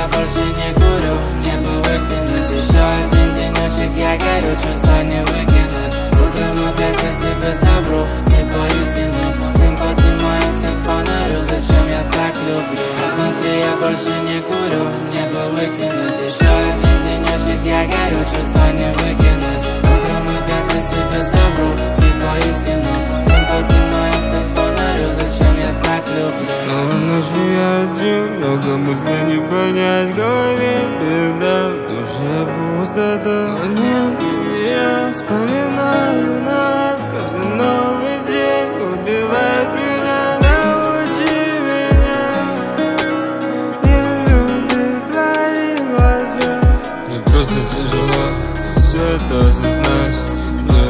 я больше не курю. Не бы вытянуть еще один денечек. Я горю, чувства не выкинуть. Утром опять о себе забру. Типа не боюсь стены Дым поднимается к фонарю. Зачем я так люблю? Смотри, я больше не курю. Не бы вытянуть еще Снова ночью я один, много мыслей не понять голове. Беда, в душе пустота нет, я вспоминаю нас. Каждый новый день убивает меня Научи меня. Не любить твои глаза. Мне просто тяжело все это осознать. Мне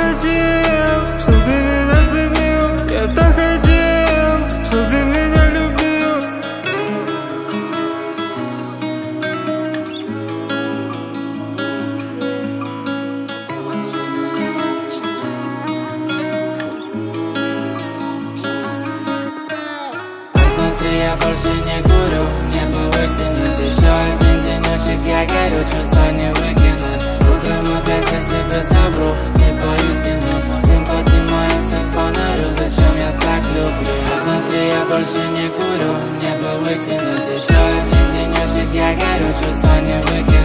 хотел, чтобы ты меня ценил. Я так хотел, чтобы ты меня любил. Посмотри, я больше не курю, небо вытянуть Еще один денечек, я горю, чувства я больше не курю, небо вытянуть Еще один денечек, я горю, чувства не выкинуть